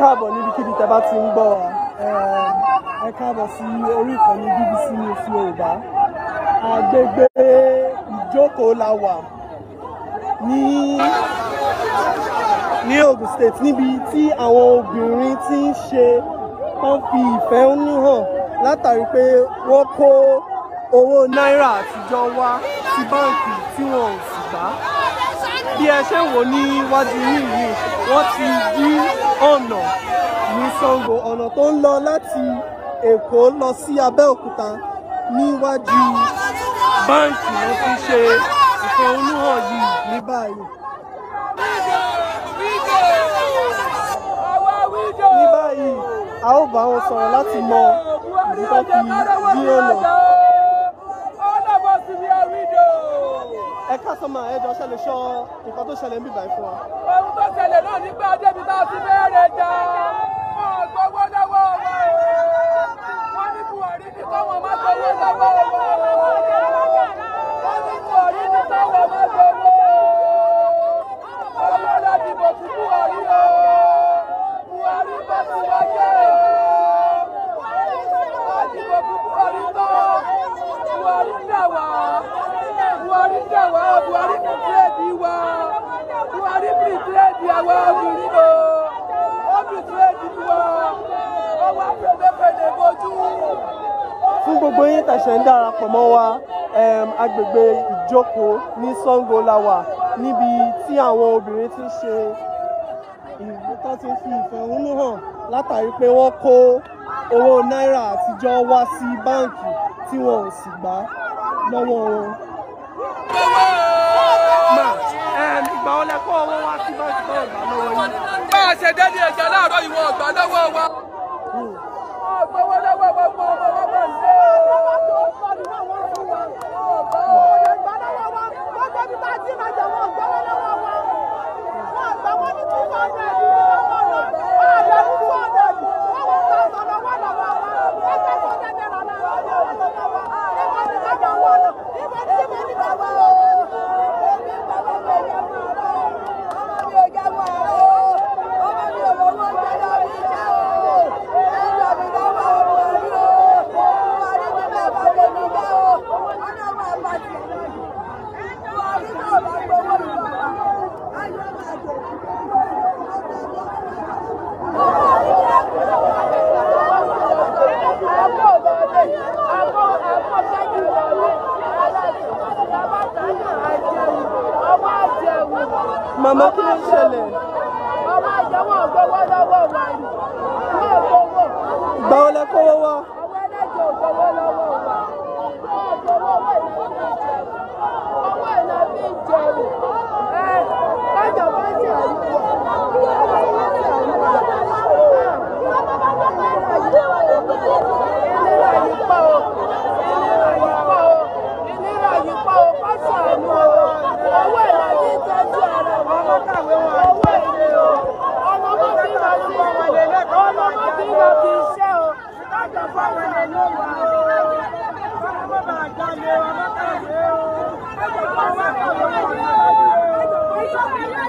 níbikíbi tẹ́ bá ti ń gbọ́ wa. Ẹ káàbọ̀ sí orí ìkànnì BBC News Yorùbá. Agbègbè ìjókòó la wà ní ní Ogun State níbi tí àwọn obìnrin ti ń ṣe wọ́n fi ìfẹ̀hónú hàn látàrí pé wọ́n kó owó náírà àtijọ́ wá sí báǹkì tí wọn ò sì gbà bí ẹ ṣe wò níwájú yìí yìí wọ́n ti dí ọ̀nà ní Ṣàngó ọ̀nà tó ń lọ láti Èkó lọ sí Abẹ́òkúta níwájú báǹkì wọn fi ṣe ìfẹ̀hónúhàn yìí ní báyìí. ní báyìí a ó bá wọn sọ̀rọ̀ láti mọ ìdí tó fi dí ọ̀nà. Ẹ ká sọmọ ẹ jọ ṣẹlẹ̀ sọ nǹkan tó ṣẹlẹ̀ ń bìbà fún wa. ohun tó ṣẹlẹ̀ náà nígbà débi tá a ti bẹ̀rẹ̀ jà. Wọn gbowó lọ́wọ́ wa wọn ní Buhari ní káwọn má gbowó lọ́wọ́ wọn ní Buhari ní káwọn má gbowó ọmọ ládìbò fún Buhari o Buhari bá ti wáyé ládìbò fún Buhari tán Buhari dà wá Buhari dà wá Buhari kò tírèdì wa Buhari bí tírèdì àwa obìnrin o ó bí tírèdì wa ọwọ́ pẹ̀lẹ́pẹ̀lẹ́ bojú. fún gbogbo yín tẹ̀sẹ̀ ń darapọ̀ mọ́ wa agbègbè ìjókòó ní Ṣàngó la wà níbi tí àwọn obìnrin ti ń ṣe tó ti fi ìfẹ̀hónú hàn látàrí pé wọ́n kó owó náírà àtijọ́ wá sí báǹkì tí wọn ò sì gbà lọ́wọ́ wọn. Ma, ìgbà wo lẹ kó owó wá sí báǹkì tó ò gbà lọ́wọ́ yín? bá a ṣe dé ní ẹja láàárọ̀ ìwọ̀n ọ̀gbà lọ́wọ́ wa. Hmm. ọgbọ́wọ́ lọ́wọ́ gbọ́ ọmọ Màmá kí ló ń ṣẹlẹ̀? Ọmọ àjẹmọ́ gbowó lọ́wọ́ wa. Ìgbà wo lẹ kówó wá? Àwọn ẹlẹ́jọ̀ gbowó lọ́wọ́ wa. Wọ́n gbowó owó ìlànà ìjẹun. Owó ìlànà ìjẹun. Ẹ kájọ bá ṣe àyíwọ̀. Ìnira yìí pọ̀ o. Ìnira yìí pọ̀ o. Ìnira yìí pọ̀ o. Fáṣọ àánú o. Owó ìlànà ìtọ́jú ara wa. Owó ìlé o. Ọmọ mọ́ fi lọ sí ọmọ mọ́ fi lọ fi iṣẹ́ o. Kájọ fáwọn ẹ̀lẹ́ ló wà o. Ọmọ bàa jalè ọmọ kàwé o. Ọmọ kàwé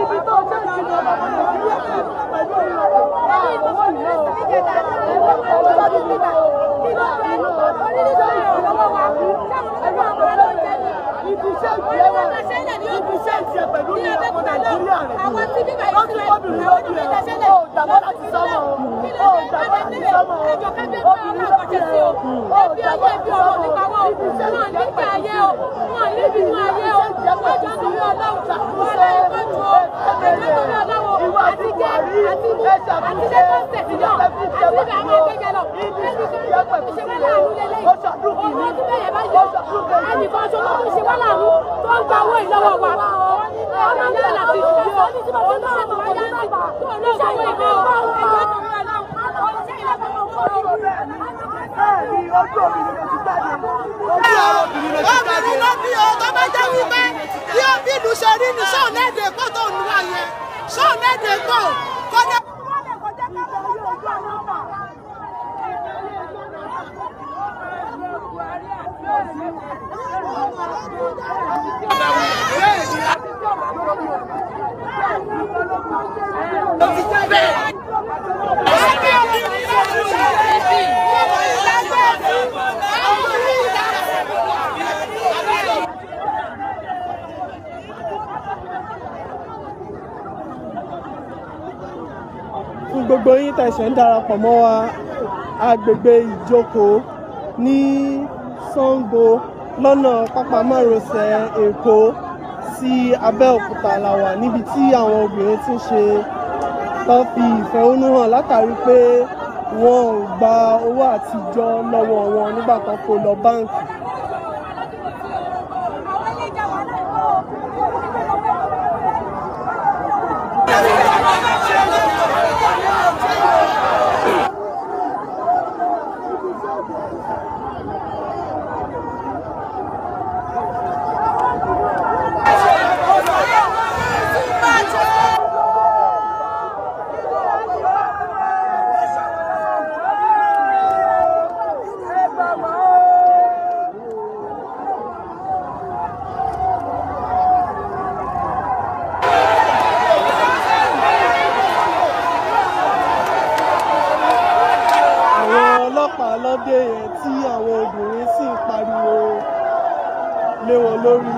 Ibi tó ṣe ń jìnnà bàbá Nàìjíríà pẹ̀lú Ibiṣẹ́ ìjẹ́ àti Buhari ẹ ṣàtúnṣe ìjọba fi ṣe pẹ̀lú ibi ìjẹ́ pẹ̀lú sílẹ̀ ó ṣàdúkì ní ó ṣàdúkì ní. ẹnìkan ṣe ló ń ṣe wá láàánú tó ń gba owó ìlọ́wọ́ wa. Ọmọ náà ṣe ọmọ ní tí mo ń ṣe tó wáyé ní tó ń ṣe ìwé ọmọ tó ìlú ọmọ ọmọ ọmọ Bẹ́ẹ̀ni ojú obìnrin ló ti jáde. obìnrin ló bí o tó bá jẹ́ wípé tí ó rí ni ṣé òun léde kó tó ń wá yẹn òun léde kó kọ́dé. fún gbogbo yín tẹ̀sẹ̀ ń darapọ̀ mọ́ wa agbègbè ìjókòó ní Sango lọ́nà pápá márosẹ̀ Èkó sí Abẹ́òkúta la wà níbi tí àwọn obìnrin ti ń ṣe tó fi ìfẹ̀hónú hàn látàrí pé wọn ò gba owó àtijọ́ lọ́wọ́ wọn nígbà kan kó lọ báǹkì. àwọn lọ́dẹ yẹn tí àwọn obìnrin sì ń pariwo lé wọn lórí.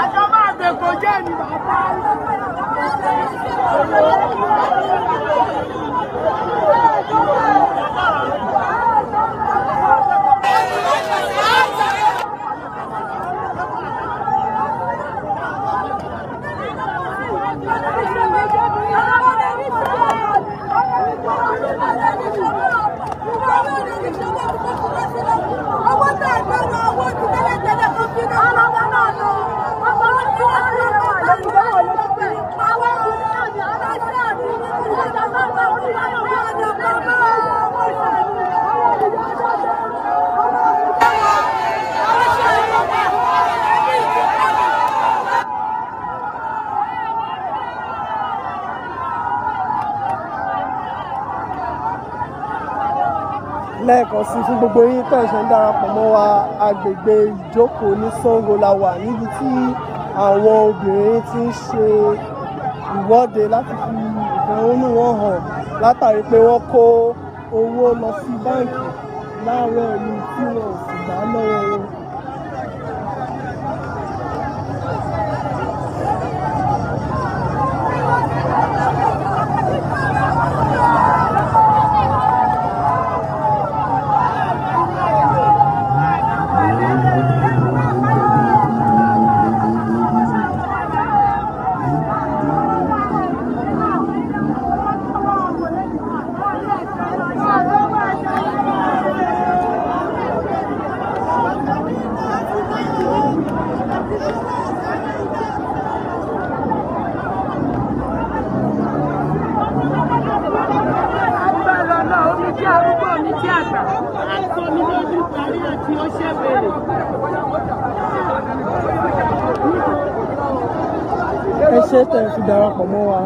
àjọ máa gbè kó jẹ́ ní bàbá. Owó tẹ̀ ẹ̀gbẹ́ náà owó ti tẹ́lẹ̀ tẹ́lẹ̀ kó fi náà lọ́wọ́ náà lọ. Ọmọ wọn ti wá sí ọmọ àlejò náà wọlé lọ́pẹ́. Àwọn ọmọ náà ní aláṣẹ àti ìjọba náà bá wọn ní ọjọ́ náà ní ọjọ́ náà. Ọmọ ìṣẹ̀lẹ̀ ọmọ ìjọba ọmọ lẹ́ẹ̀kan sí fún gbogbo yín tẹ̀sán darapọ̀ mọ́ wa agbègbè ìjókòó ní Sango la wà níbi tí àwọn obìnrin ti ń ṣe ìwọ́de láti fi ìfẹ̀hónú wọn hàn látàrí pé wọ́n kó owó lọ sí báǹkì láàárọ̀ yìí tí wọn sì ṣé tẹ̀ fi darapọ̀ mọ́ wa.